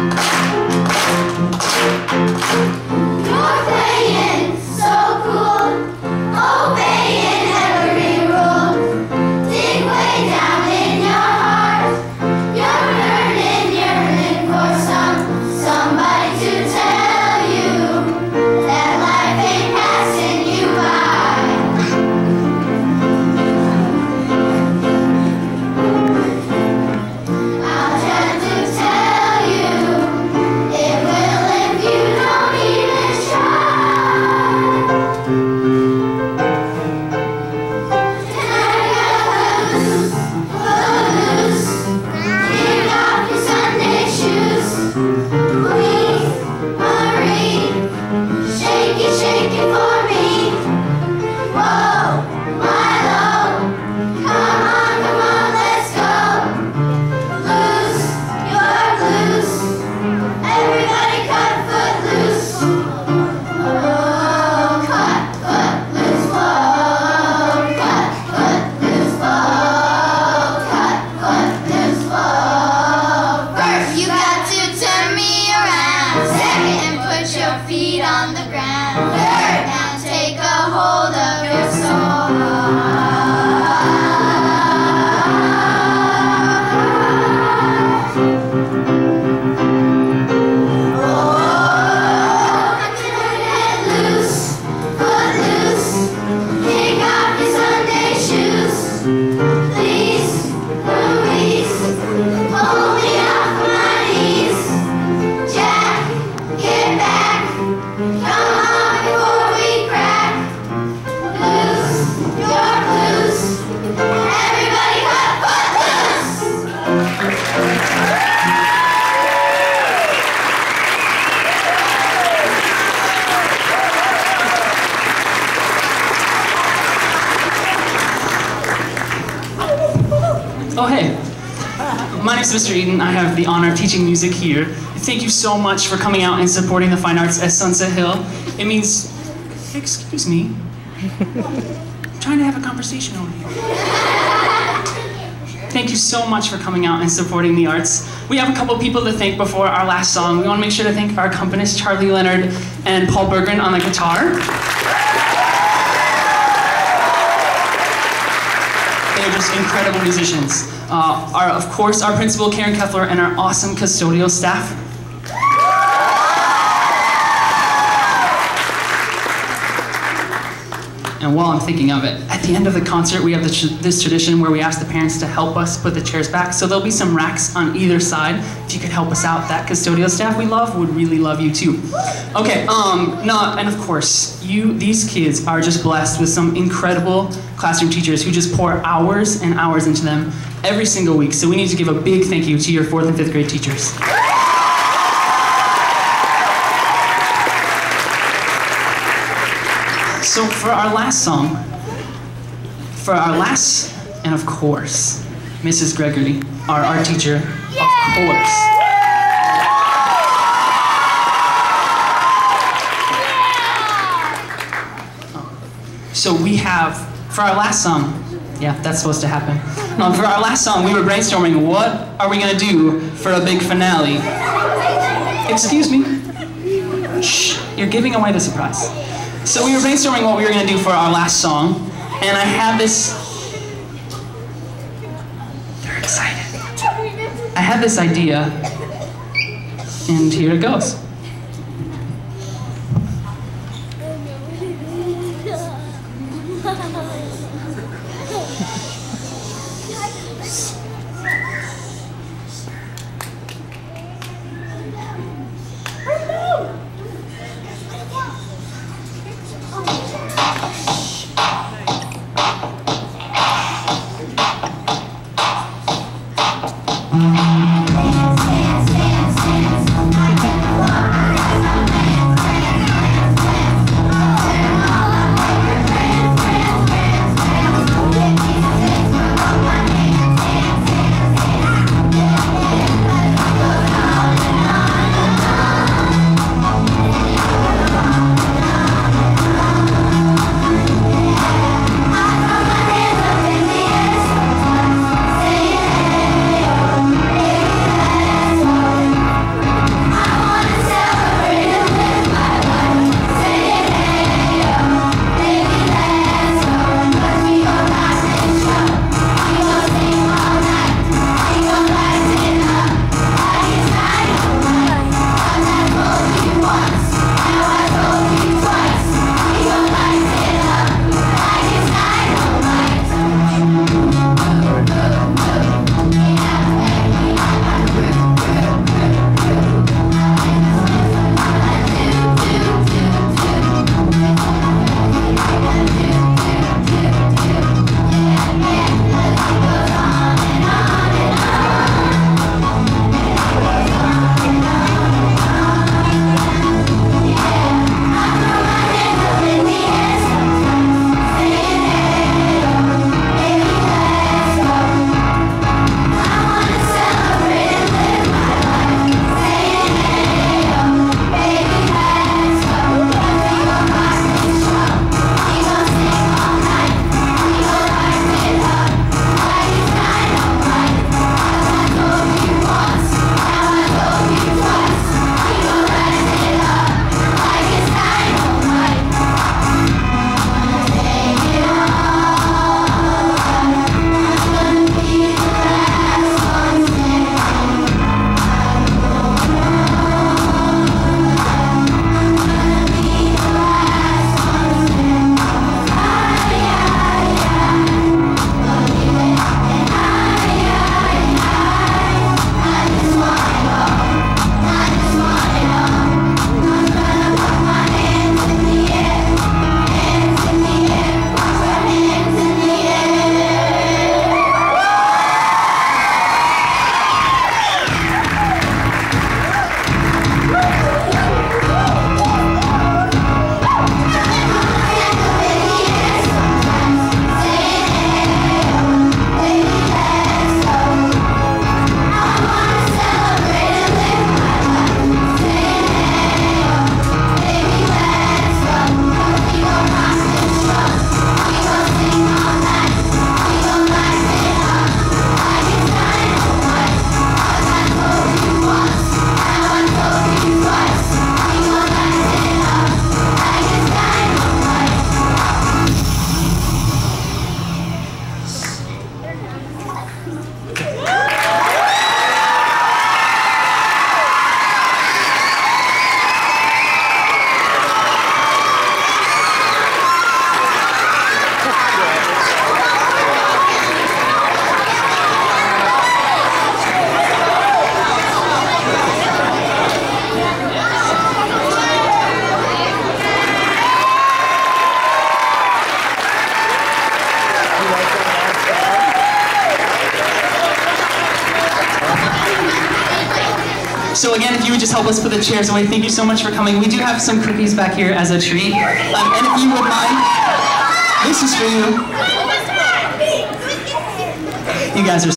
Thank you. Yeah. Oh, Mr. Eden. I have the honor of teaching music here. Thank you so much for coming out and supporting the fine arts at Sunset Hill. It means, excuse me, I'm trying to have a conversation over here. Thank you so much for coming out and supporting the arts. We have a couple people to thank before our last song. We want to make sure to thank our accompanist, Charlie Leonard and Paul Bergren on the guitar. They're just incredible musicians. Uh, our, of course, our principal, Karen Keffler, and our awesome custodial staff. And while I'm thinking of it, at the end of the concert, we have this, this tradition where we ask the parents to help us put the chairs back. So there'll be some racks on either side. If you could help us out, that custodial staff we love would really love you too. Okay, um, no, and of course, you, these kids are just blessed with some incredible classroom teachers who just pour hours and hours into them every single week. So we need to give a big thank you to your fourth and fifth grade teachers. So for our last song, for our last, and of course, Mrs. Gregory, our art teacher, of course. So we have, for our last song, yeah, that's supposed to happen. Um, for our last song, we were brainstorming what are we gonna do for a big finale. Excuse me. Shh, you're giving away the surprise. So we were brainstorming what we were gonna do for our last song, and I had this. They're excited. I had this idea, and here it goes. So again, if you would just help us put the chairs away, thank you so much for coming. We do have some cookies back here as a treat. Um, and if you would mind, this is for you. You guys are